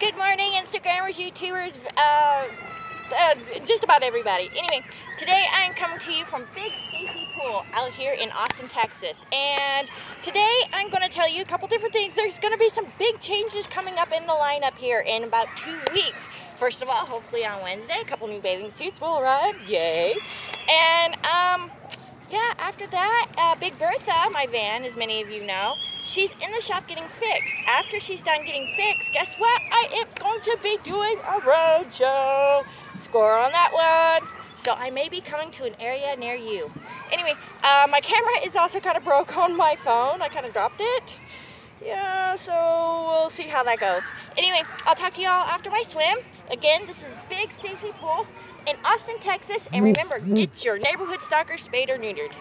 Good morning, Instagrammers, YouTubers, uh, uh, just about everybody. Anyway, today I am coming to you from Big Stacy Pool out here in Austin, Texas. And today I'm going to tell you a couple different things. There's going to be some big changes coming up in the lineup here in about two weeks. First of all, hopefully on Wednesday, a couple new bathing suits will arrive. Yay. And, um, yeah, after that, uh, Big Bertha, my van, as many of you know, she's in the shop getting fixed. After she's done getting fixed, guess what? I am going to be doing a road show. Score on that one. So I may be coming to an area near you. Anyway, uh, my camera is also kind of broke on my phone. I kind of dropped it. Yeah, so we'll see how that goes. Anyway, I'll talk to y'all after my swim. Again, this is Big Stacy Pool in Austin, Texas. And remember, get your neighborhood stalker spayed or neutered.